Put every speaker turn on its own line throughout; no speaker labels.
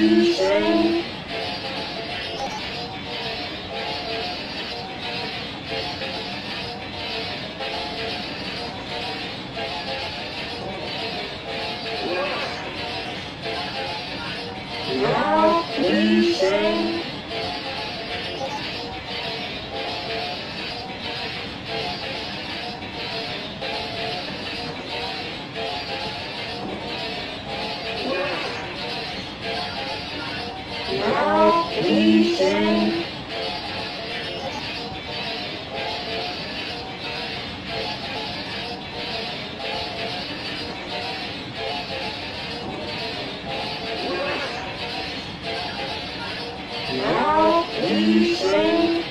you? Easy. We sing.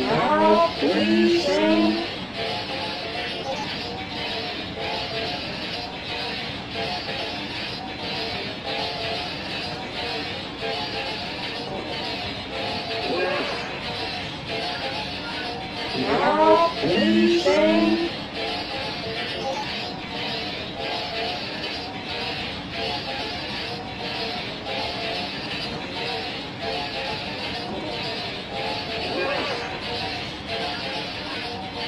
Now please sing. Now sing.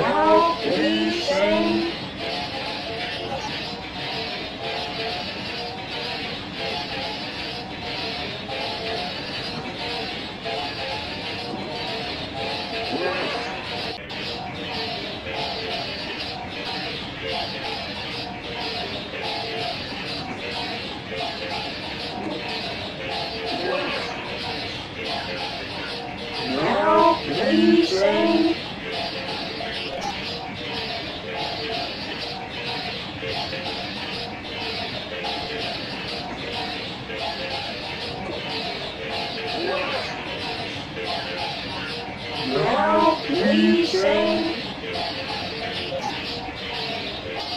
Now me. Please. Now please sing.